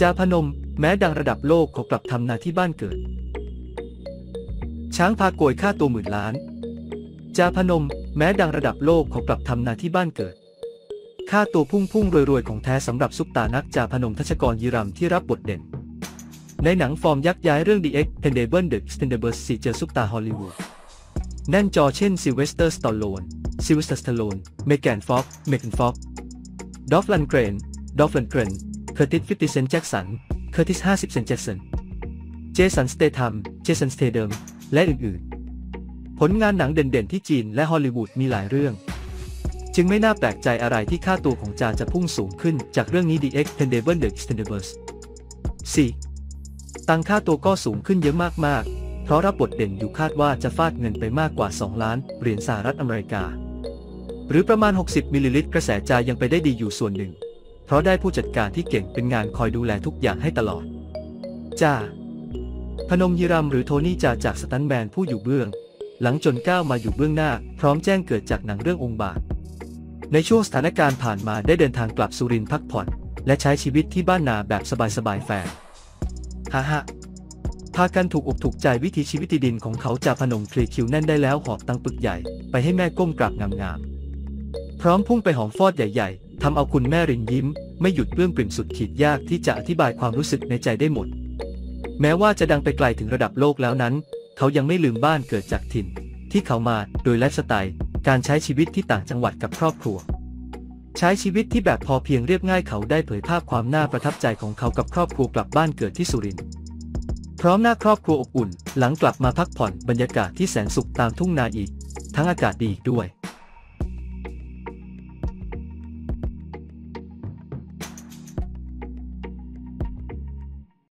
จาพนม แม้ดังระดับโลกขอกลับทำนาที่บ้านเกิด ช้างพาโกยค่าตัวหมื่นล้าน จาพนม แม้ดังระดับโลกขอกลับทำนาที่บ้านเกิด ค่าตัวพุ่งพุ่งรวยๆ ของแท้สำหรับซุปตานักจาพนมทัชชกรยีรัมย์ที่รับบทเด่น ในหนังฟอร์มยักษ์หลายเรื่อง The Expendables The Expendables 4เจอซุปตาฮอลลีวูดแน่นจอเช่นซิลเวสเตอร์สตอลโลนซิลเวสเตอร์สตอลโลนเมแกนฟ็อกเมแกนฟ็อกดอล์ฟลันด์เกรนดอล์ฟลันด์เกรน เคอร์ติส Fifty Cent แจ็กสัน เคอร์ติสห้าสิบเซนต์แจ็กสัน เจสันสเตแธม เจสันสเตแธม และอื่นๆ ผลงานหนังเด่นๆ ที่จีนและฮอลลีวูดมีหลายเรื่อง จึงไม่น่าแปลกใจอะไรที่ค่าตัวของจาจะพุ่งสูงขึ้นจากเรื่องนี้ The Expendables The Expendables 4. ตังค่าตัวก็สูงขึ้นเยอะมากๆ เพราะรับบทเด่นอยู่คาดว่าจะฟาดเงินไปมากกว่า 2 ล้านเหรียญสหรัฐอเมริกาหรือประมาณ 60 มิลลิลิตรกระแสจายังไปได้ดีอยู่ส่วนหนึ่ง เพราะได้ผู้จัดการที่เก่งเป็นงานคอยดูแลทุกอย่างให้ตลอด จา พนมยีรัมย์หรือโทนี่จาจากสตันแมนผู้อยู่เบื้อง หลังจนก้าวมาอยู่เบื้องหน้า พร้อมแจ้งเกิดจากหนังเรื่ององค์บาก ในช่วงสถานการณ์ผ่านมาได้เดินทางกลับสุรินทร์พักผ่อน และใช้ชีวิตที่บ้านนาแบบสบายๆแฟนฮ่าฮ่าพากันถูกอกถูกใจวิถีชีวิตติดดินของเขาจาพนมเคลียร์คิวแน่นได้แล้วหอบตังปึกใหญ่ ไปให้แม่ก้มกราบงามๆ พร้อมพุ่งไปหอมฟอดใหญ่ๆทำเอาคุณแม่รินยิ้ม ไม่หยุดเปลื้องปริ่มสุดขีดยากที่จะอธิบายความรู้สึกในใจได้หมด แม้ว่าจะดังไปไกลถึงระดับโลกแล้วนั้น เขายังไม่ลืมบ้านเกิดจากถิ่น ที่เขามาโดยไลฟ์สไตล์ การใช้ชีวิตที่ต่างจังหวัดกับครอบครัว ใช้ชีวิตที่แบบพอเพียงเรียบง่ายเขาได้เผยภาพความน่าประทับใจของเขากับครอบครัวกลับบ้านเกิดที่สุรินทร์พร้อมหน้าครอบครัวอบอุ่น หลังกลับมาพักผ่อนบรรยากาศที่แสนสุขตามทุ่งนาอีก ทั้งอากาศดีอีกด้วย